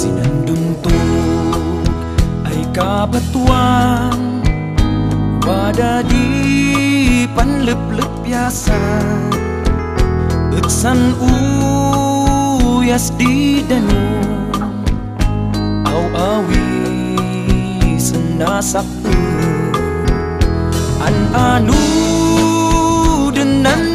Sinanduntok ay kabatuan Wada di lep biasa. Eksan uyas di danu Au awi senasaku An anu denan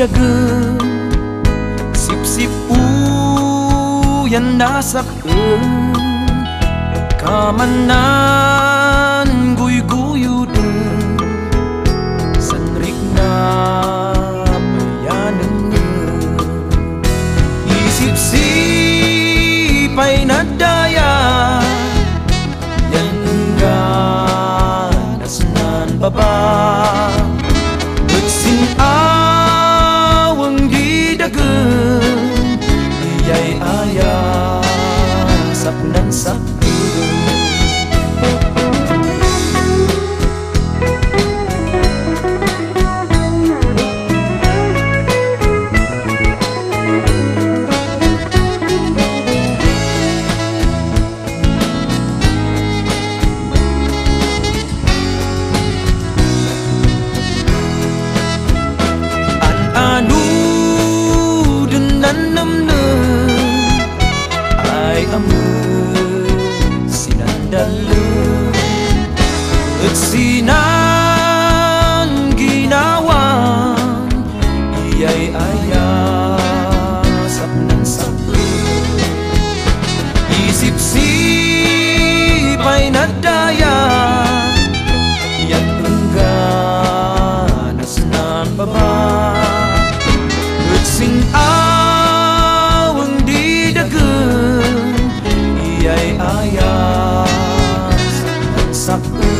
dagang Sip-sip uyan nasakang Kamanan guy-guyo din Sanrik na payanan niya Isip-sip ay nadal Andalus. It's enough. up.